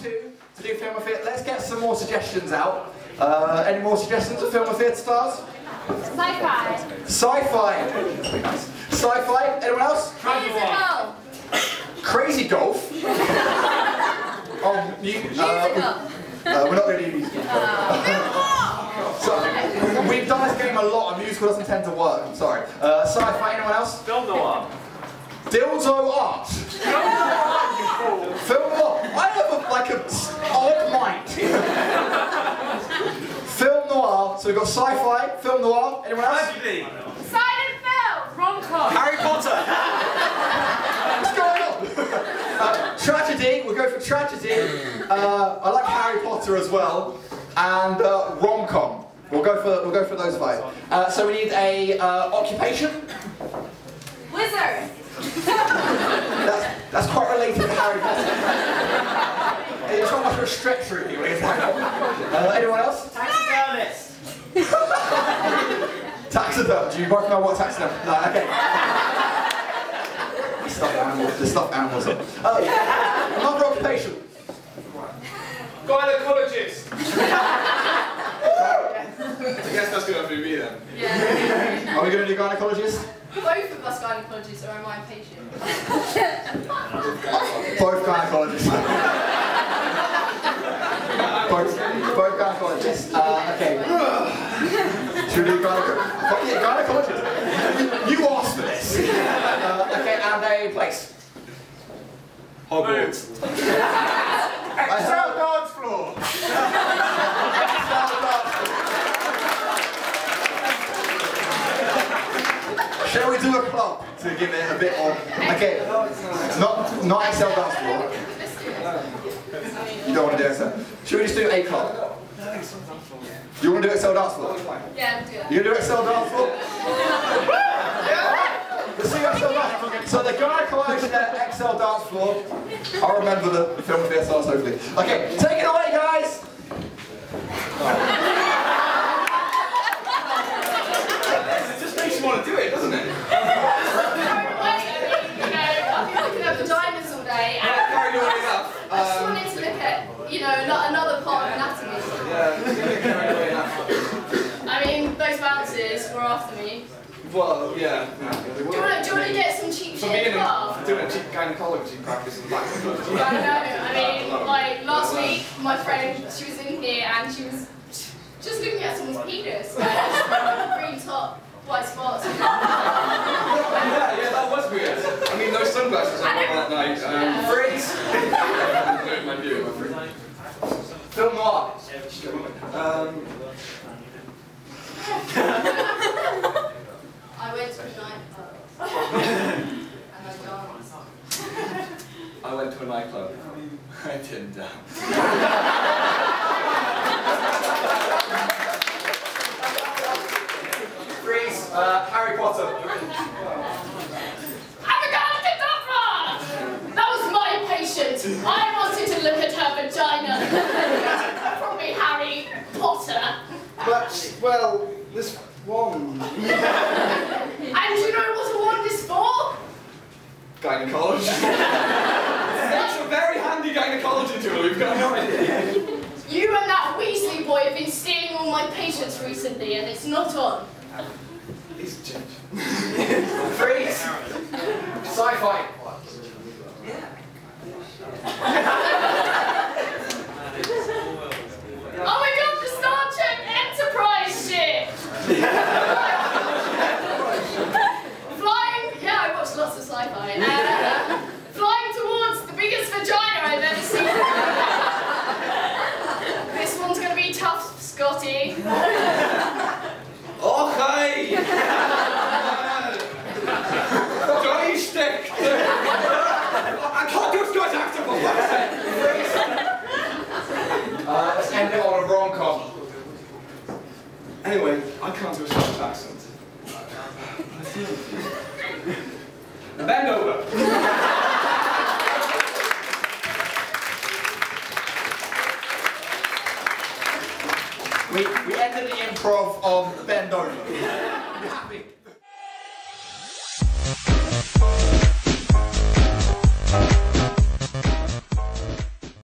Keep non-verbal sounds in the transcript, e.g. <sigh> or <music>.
two to do film or theatre. Let's get some more suggestions out. Uh, any more suggestions of film or theatre stars? Sci-fi. Sci-fi. Sci-fi. Anyone else? Musical. Crazy golf. <laughs> oh, you, uh, uh, we're not going to do musical. so, we've done this game a lot, and musical doesn't tend to work. I'm sorry. Uh, sci-fi. Anyone else? Film noir. Dildo art. We've got sci-fi, film noir. Anyone else? Tragedy. Silent film. Rom-com. Harry Potter. What's going on? uh, tragedy. We'll go for tragedy. Uh, I like Harry Potter as well, and uh, rom-com. We'll go for we'll go for those five. Uh, so we need a uh, occupation. Wizard. That's, that's quite related to Harry Potter. <laughs> It's not much of a stretch for you. is it? Uh, anyone else? Taxiderm. Do you both know what taxiderm? No, okay. <laughs> The stuffed animals. The stuffed animals. Uh, another occupation. Gynecologist. <laughs> I guess that's gonna be me then. Yeah. Are we going to do gynecologist? Both of us gynecologists are my patient. Both gynecologists. <laughs> both, both gynecologists. Uh, okay. Should we do gynecologist? Fuck yeah, gynecologist. You asked for this. Uh, okay, and a place. Hogwarts. Excel dance floor. Shall we do a club to give it a bit of okay? Not not Excel dance floor. You don't want to do Excel. Should we just do a club? You want to do Excel dance floor? Yeah, do it. You do Excel dance floor? <laughs> Let's see Excel dance floor. So the guy collaged at Excel dance floor. I'll remember the film with the SRs hopefully. Okay, take it away, guys. It just makes you want to do it, doesn't it? I've been looking at vaginas all day and Carried away enough. I just wanted to look at, you know, not another part of anatomy. Yeah, carried away enough. I mean, those bouncers were after me. Well, yeah. Do you want to, do you want to get some cheap shit me in and the car? doing a cheap gynecology practice in back of the I know. I mean, like last week, my friend, she was in here and she was just looking at someone's penis. Green <laughs> top, white spots. <laughs> Yeah, yeah, that was weird. I mean, those sunglasses I wore that night. Um, Freeze. ruined my view, I'm afraid. Noir. Um, <laughs> <laughs> I went to a nightclub and I danced. I went to a nightclub. <laughs> I didn't down. Freeze. Uh, Harry Potter. Abracadabra! That was my patient. I wanted to look at her vagina. Probably Harry Potter. But, well, this one. And do you know what a wand is for? Gynecology. That's a very handy gynecology tool, you've got no idea. You and that Weasley boy have been stealing all my patients recently and it's not on. He's changed. Freeze. Sci-fi. Oh <laughs> my god, the Star Trek Enterprise shit! flying, yeah, I watched lots of sci-fi. Uh, flying towards the biggest vagina I've ever seen. this one's gonna be tough, Scotty. Okay! Johnny Stick! I can't do Scottish accent for fuck's sake! Uh, let's end it on a rom-com. Anyway, I can't accent. Bend over! We, we ended the improv on Bend?